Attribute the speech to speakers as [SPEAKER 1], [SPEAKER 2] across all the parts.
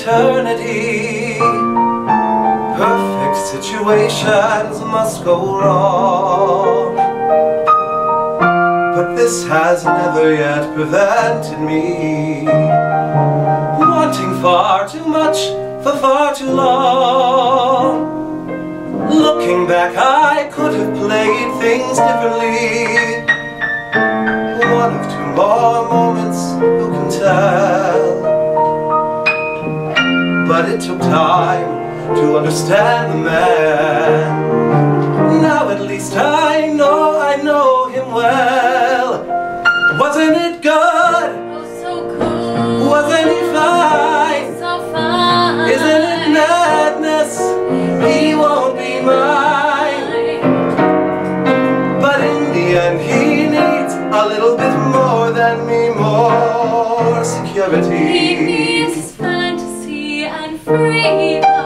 [SPEAKER 1] eternity. Perfect situations must go wrong. But this has never yet prevented me Wanting far too much for far too long. Looking back I could have played things differently. One of two more moments who can tell. It took time to understand the man Now at least I know, I know him well Wasn't it good?
[SPEAKER 2] Oh, so cool.
[SPEAKER 1] Wasn't he fine?
[SPEAKER 2] So fine.
[SPEAKER 1] Isn't it madness? He won't be mine But in the end he needs a little bit more than me More security
[SPEAKER 2] needs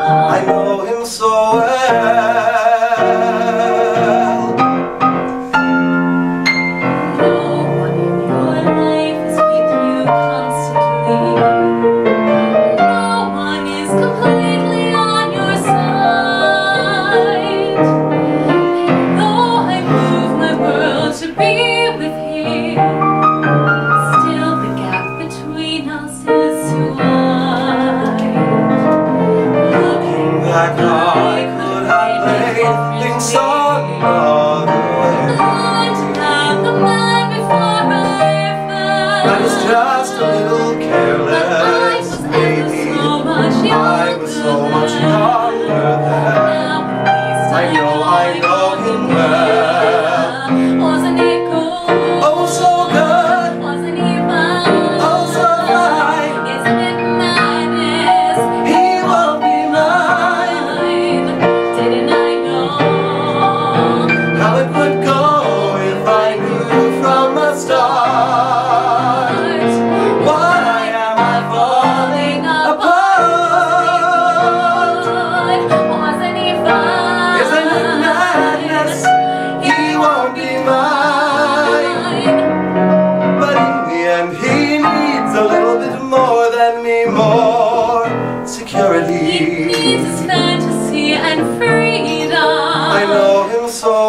[SPEAKER 1] I was so
[SPEAKER 2] much younger then I know, more security. He needs fantasy and freedom. I
[SPEAKER 1] know him so